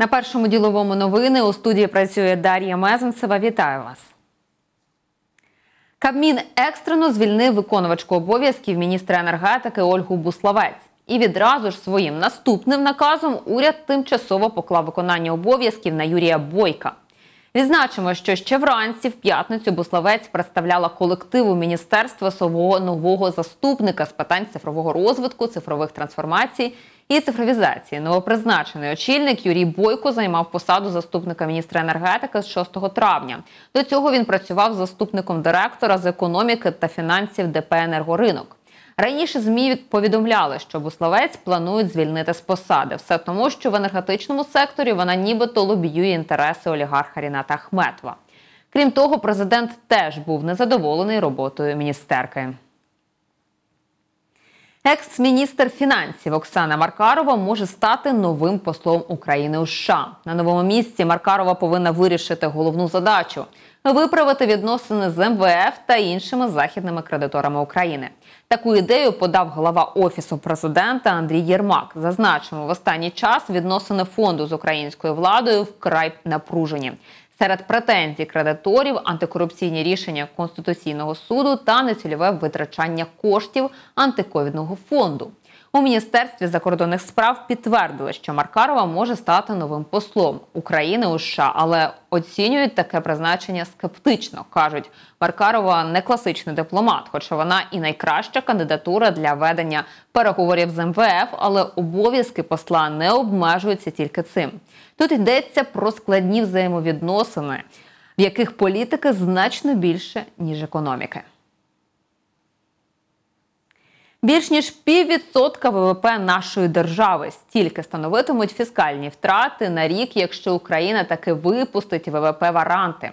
На першому діловому новини у студії працює Дар'я Мезенцева. Вітаю вас. Кабмін екстрено звільнив виконувачку обов'язків міністра енергетики Ольгу Буславець. І відразу ж своїм наступним наказом уряд тимчасово поклав виконання обов'язків на Юрія Бойка. Відзначимо, що ще вранці в п'ятницю Буславець представляла колективу міністерства свого нового заступника з питань цифрового розвитку, цифрових трансформацій і цифровізації. Новопризначений очільник Юрій Бойко займав посаду заступника міністра енергетики з 6 травня. До цього він працював заступником директора з економіки та фінансів ДП «Енергоринок». Раніше змі повідомляли, що Буславець планують звільнити з посади. Все тому, що в енергетичному секторі вона нібито лобіює інтереси олігарха Ріната Ахметова. Крім того, президент теж був незадоволений роботою міністерки. Екс-міністр фінансів Оксана Маркарова може стати новим послом України у США. На новому місці Маркарова повинна вирішити головну задачу виправити відносини з МВФ та іншими західними кредиторами України. Таку ідею подав глава офісу президента Андрій Єрмак. Зазначимо, в останній час відносини фонду з українською владою вкрай напружені. Серед претензій кредиторів антикорупційні рішення Конституційного суду та нецільове витрачання коштів антиковідного фонду. У міністерстві закордонних справ підтвердили, що Маркарова може стати новим послом України у США, але оцінюють таке призначення скептично. кажуть, Маркарова не класичний дипломат, хоча вона і найкраща кандидатура для ведення переговорів з МВФ, але обов'язки посла не обмежуються тільки цим. Тут йдеться про складні взаємовідносини, в яких політики значно більше ніж економіки. Більш ніж піввідсотка ВВП нашої держави стільки становитимуть фіскальні втрати на рік, якщо Україна таки випустить ВВП варанти.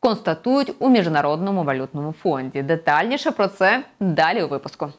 Констатують у міжнародному валютному фонді. Детальніше про це далі у випуску.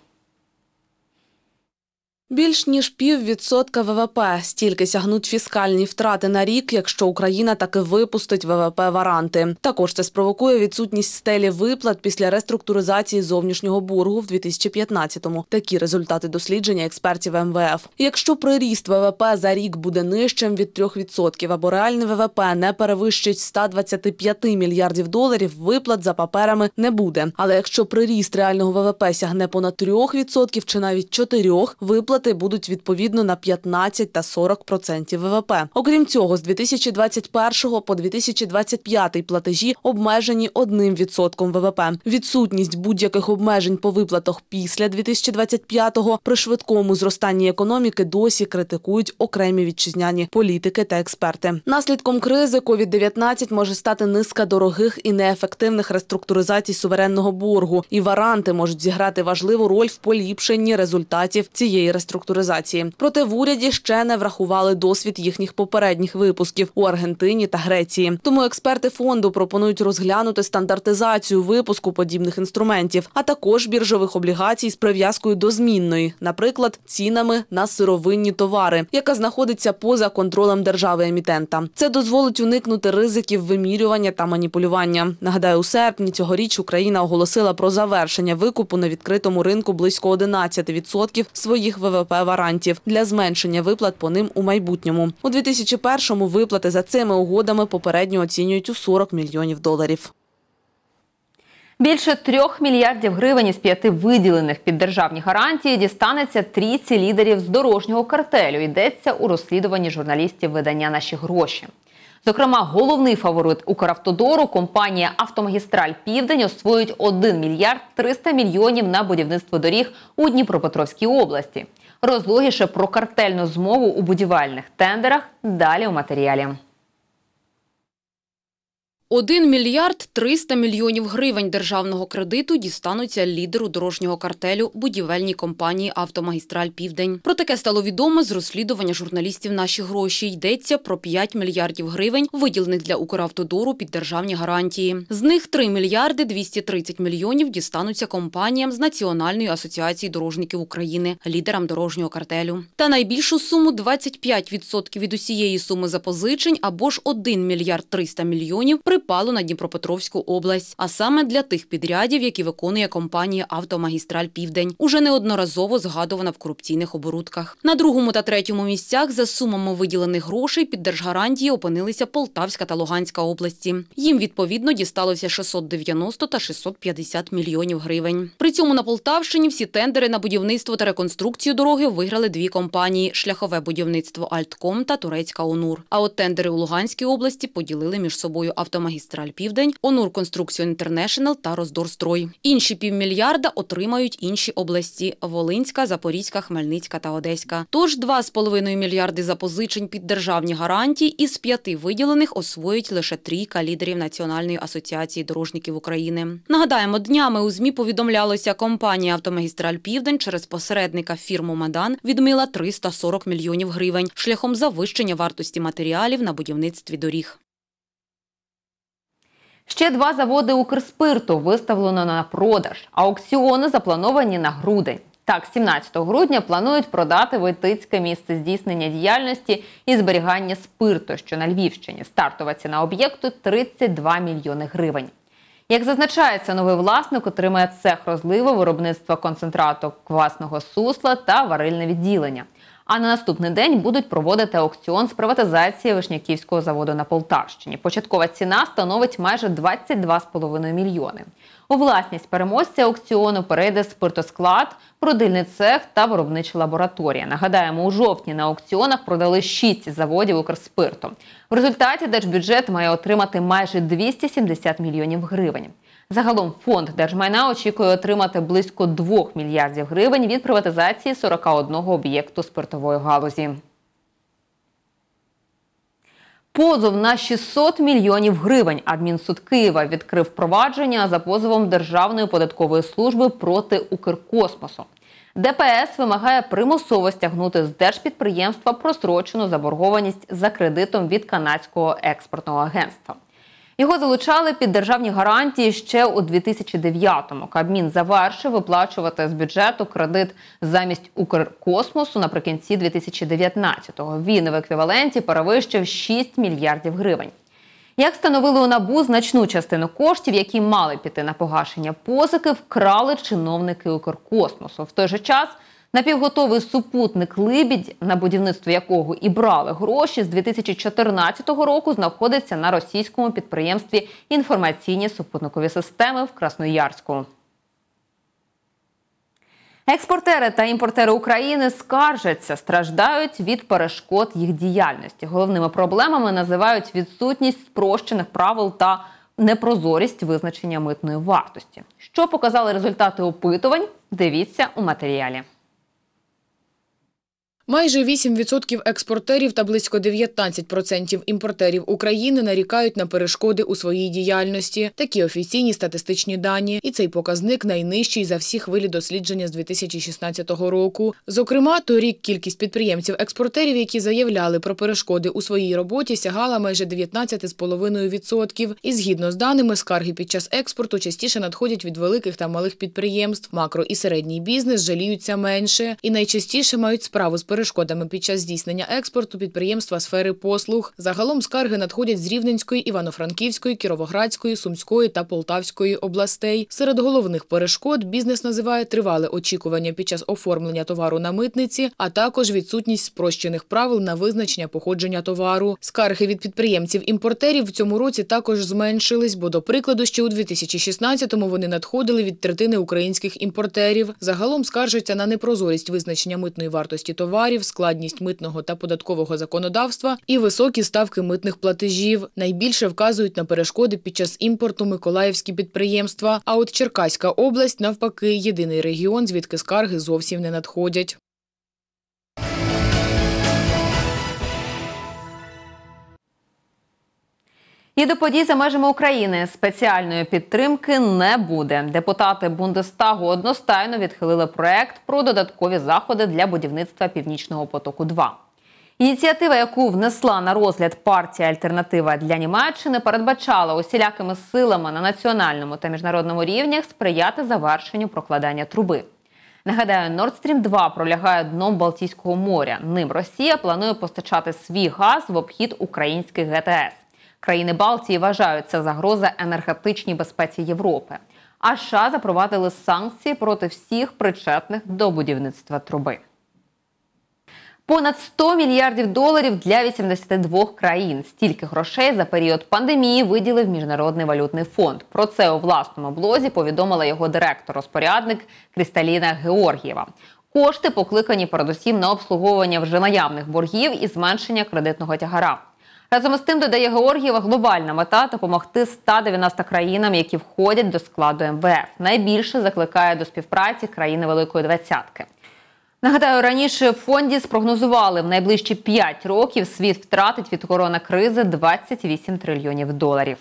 Більш ніж піввідсотка ВВП. Стільки сягнуть фіскальні втрати на рік, якщо Україна таки випустить ВВП варанти. Також це спровокує відсутність стелі виплат після реструктуризації зовнішнього боргу в 2015-му. Такі результати дослідження експертів МВФ. Якщо приріст ВВП за рік буде нижчим від 3% або реальний ВВП не перевищить 125 мільярдів доларів, виплат за паперами не буде. Але якщо приріст реального ВВП сягне понад 3% чи навіть 4%, виплат виплати будуть відповідно на 15 та 40% ВВП. Окрім цього, з 2021 по 2025 платежі обмежені 1% ВВП. Відсутність будь-яких обмежень по виплатах після 2025-го при швидкому зростанні економіки досі критикують окремі вітчизняні політики та експерти. Наслідком кризи COVID-19 може стати низка дорогих і неефективних реструктуризацій суверенного боргу, і варанти можуть зіграти важливу роль в поліпшенні результатів цієї реструктуризації реструктуризації. Проте в уряді ще не врахували досвід їхніх попередніх випусків у Аргентині та Греції. Тому експерти фонду пропонують розглянути стандартизацію випуску подібних інструментів, а також біржових облігацій з прив'язкою до змінної, наприклад, цінами на сировинні товари, яка знаходиться поза контролем держави емітента. Це дозволить уникнути ризиків вимірювання та маніпулювання. Нагадаю, у серпні цьогоріч Україна оголосила про завершення викупу на відкритому ринку близько 11% своїх ВВП ВВП варантів для зменшення виплат по ним у майбутньому. У 2001-му виплати за цими угодами попередньо оцінюють у 40 мільйонів доларів. Більше трьох мільярдів гривень із п'яти виділених під державні гарантії дістанеться трійці лідерів з дорожнього картелю. Йдеться у розслідуванні журналістів видання Наші гроші. Зокрема, головний фаворит Укравтодору компанія Автомагістраль Південь освоїть 1 мільярд 300 мільйонів на будівництво доріг у Дніпропетровській області. Розлогіше про картельну змову у будівельних тендерах далі у матеріалі. 1 мільярд 300 мільйонів гривень державного кредиту дістануться лідеру дорожнього картелю будівельній компанії Автомагістраль Південь. Про таке стало відомо з розслідування журналістів наші гроші. Йдеться про 5 мільярдів гривень, виділених для Укравтодору під державні гарантії. З них 3 мільярди 230 мільйонів дістануться компаніям з Національної асоціації дорожників України, лідерам дорожнього картелю. Та найбільшу суму 25% від усієї суми запозичень або ж 1 мільярд 300 мільйонів при припало на Дніпропетровську область, а саме для тих підрядів, які виконує компанія Автомагістраль Південь, уже неодноразово згадувана в корупційних оборудках. На другому та третьому місцях за сумами виділених грошей під держгарантії опинилися Полтавська та Луганська області. Їм відповідно дісталося 690 та 650 мільйонів гривень. При цьому на Полтавщині всі тендери на будівництво та реконструкцію дороги виграли дві компанії: шляхове будівництво Альтком та турецька ОНУР. А от тендери у Луганській області поділили між собою Автомагістраль Південь, ОНУР Конструкціон Інтернешнл та Роздорстрой. Інші півмільярда отримають інші області: Волинська, Запорізька, Хмельницька та Одеська. Тож 2,5 мільярди запозичень під державні гарантії із п'яти виділених освоїть лише трійка лідерів Національної асоціації дорожників України. Нагадаємо, днями у змі повідомлялося, компанія Автомагістраль Південь через посередника фірму Мадан відмила 340 мільйонів гривень шляхом завищення вартості матеріалів на будівництві доріг. Ще два заводи Укрспирту виставлено на продаж. Аукціони заплановані на грудень. Так, 17 грудня планують продати Войтицьке місце здійснення діяльності і зберігання спирту, що на Львівщині. Стартова ціна об'єкту 32 мільйони гривень. Як зазначається, новий власник отримає цех розливу, виробництва концентрату квасного сусла та варильне відділення. А на наступний день будуть проводити аукціон з приватизації Вишняківського заводу на Полтавщині. Початкова ціна становить майже 22,5 мільйони. У власність переможця аукціону перейде спиртосклад, продильний цех та виробнича лабораторія. Нагадаємо, у жовтні на аукціонах продали 6 заводів Укрспирту. В результаті держбюджет має отримати майже 270 мільйонів гривень. Загалом фонд держмайна очікує отримати близько 2 мільярдів гривень від приватизації 41 об'єкту спиртової галузі. Позов на 600 мільйонів гривень. Адмінсуд Києва відкрив провадження за позовом Державної податкової служби проти Укркосмосу. ДПС вимагає примусово стягнути з держпідприємства прострочену заборгованість за кредитом від канадського експортного агентства. Його залучали під державні гарантії ще у 2009-му. Кабмін завершив виплачувати з бюджету кредит замість Укркосмосу наприкінці 2019-го. Він в еквіваленті перевищив 6 мільярдів гривень. Як встановили у набу, значну частину коштів, які мали піти на погашення позики, вкрали чиновники Укркосмосу. В той же час напівготовий супутник Либідь, на будівництво якого і брали гроші, з 2014 року знаходиться на російському підприємстві інформаційні супутникові системи в Красноярську. Експортери та імпортери України скаржаться, страждають від перешкод їх діяльності. Головними проблемами називають відсутність спрощених правил та непрозорість визначення митної вартості. Що показали результати опитувань? Дивіться у матеріалі. Майже 8% експортерів та близько 19% імпортерів України нарікають на перешкоди у своїй діяльності. Такі офіційні статистичні дані. І цей показник найнижчий за всі хвилі дослідження з 2016 року. Зокрема, торік кількість підприємців-експортерів, які заявляли про перешкоди у своїй роботі, сягала майже 19,5%. І згідно з даними, скарги під час експорту частіше надходять від великих та малих підприємств. Макро і середній бізнес жаліються менше і найчастіше мають справу з перешкодами під час здійснення експорту підприємства сфери послуг. Загалом скарги надходять з Рівненської, Івано-Франківської, Кіровоградської, Сумської та Полтавської областей. Серед головних перешкод бізнес називає тривале очікування під час оформлення товару на митниці, а також відсутність спрощених правил на визначення походження товару. Скарги від підприємців-імпортерів в цьому році також зменшились, бо, до прикладу, ще у 2016-му вони надходили від третини українських імпортерів. Загалом скаржаться на непрозорість визначення митної вартості товарів, складність митного та податкового законодавства і високі ставки митних платежів. Найбільше вказують на перешкоди під час імпорту миколаївські підприємства. А от Черкаська область, навпаки, єдиний регіон, звідки скарги зовсім не надходять. І до подій за межами України спеціальної підтримки не буде. Депутати Бундестагу одностайно відхилили проект про додаткові заходи для будівництва північного потоку. 2 ініціатива, яку внесла на розгляд партія Альтернатива для Німеччини, передбачала усілякими силами на національному та міжнародному рівнях сприяти завершенню прокладання труби. Нагадаю, Nord Stream 2 пролягає дном Балтійського моря. Ним Росія планує постачати свій газ в обхід українських ГТС. Країни Балтії вважають це загроза енергетичній безпеці Європи. А США запровадили санкції проти всіх причетних до будівництва труби. Понад 100 мільярдів доларів для 82 країн. Стільки грошей за період пандемії виділив Міжнародний валютний фонд. Про це у власному блозі повідомила його директор-розпорядник Крісталіна Георгієва. Кошти покликані передусім на обслуговування вже наявних боргів і зменшення кредитного тягара. Разом із тим, додає Георгієва, глобальна мета допомогти 190 країнам, які входять до складу МВФ. Найбільше закликає до співпраці країни Великої Двадцятки. Нагадаю, раніше в фонді спрогнозували в найближчі 5 років світ втратить від коронакризи 28 трильйонів доларів.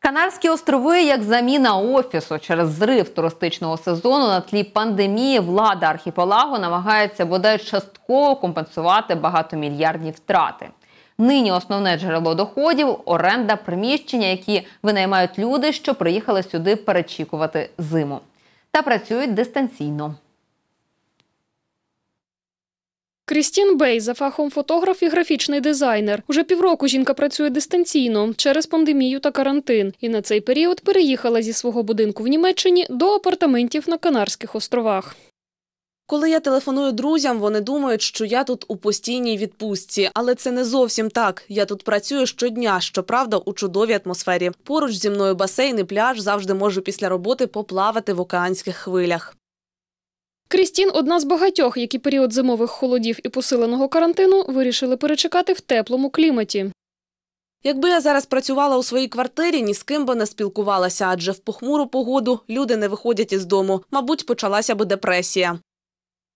Канарські острови як заміна офісу через зрив туристичного сезону на тлі пандемії влада архіпелагу намагається бодай частково компенсувати багатомільярдні втрати. Нині основне джерело доходів оренда приміщення, які винаймають люди, що приїхали сюди перечікувати зиму, та працюють дистанційно. Крістін Бей за фахом фотограф і графічний дизайнер. Уже півроку жінка працює дистанційно через пандемію та карантин. І на цей період переїхала зі свого будинку в Німеччині до апартаментів на Канарських островах. Коли я телефоную друзям, вони думають, що я тут у постійній відпустці, але це не зовсім так. Я тут працюю щодня, щоправда, у чудовій атмосфері. Поруч зі мною басейн і пляж завжди можу після роботи поплавати в океанських хвилях. Крістін одна з багатьох, які період зимових холодів і посиленого карантину вирішили перечекати в теплому кліматі. Якби я зараз працювала у своїй квартирі, ні з ким би не спілкувалася, адже в похмуру погоду люди не виходять із дому. Мабуть, почалася би депресія.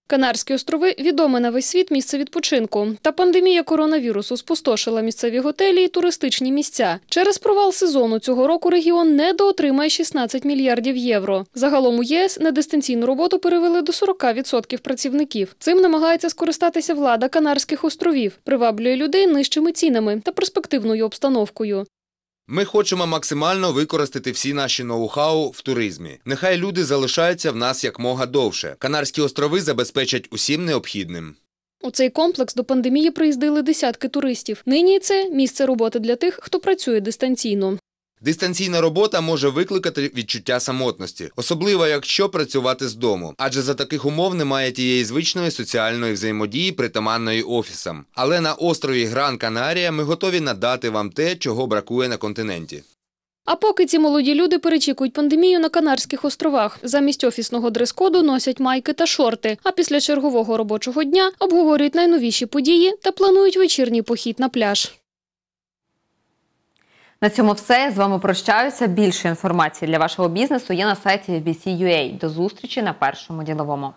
Канарські острови відоме на весь світ місце відпочинку. Та пандемія коронавірусу спустошила місцеві готелі і туристичні місця. Через провал сезону цього року регіон недоотримає 16 мільярдів євро. Загалом у єС на дистанційну роботу перевели до 40% працівників. Цим намагається скористатися влада Канарських островів, приваблює людей нижчими цінами та перспективною обстановкою. Ми хочемо максимально використати всі наші ноу-хау в туризмі. Нехай люди залишаються в нас якмога довше. Канарські острови забезпечать усім необхідним. У цей комплекс до пандемії приїздили десятки туристів. Нині це місце роботи для тих, хто працює дистанційно. Дистанційна робота може викликати відчуття самотності, особливо якщо працювати з дому, адже за таких умов немає тієї звичної соціальної взаємодії, притаманної офісам. Але на острові Гран Канарія ми готові надати вам те, чого бракує на континенті. А поки ці молоді люди перечікують пандемію на Канарських островах, замість офісного дрес-коду носять майки та шорти. А після чергового робочого дня обговорюють найновіші події та планують вечірній похід на пляж. На цьому все. Я з вами прощаюся. Більше інформації для вашого бізнесу є на сайті BC.ua. До зустрічі на першому діловому.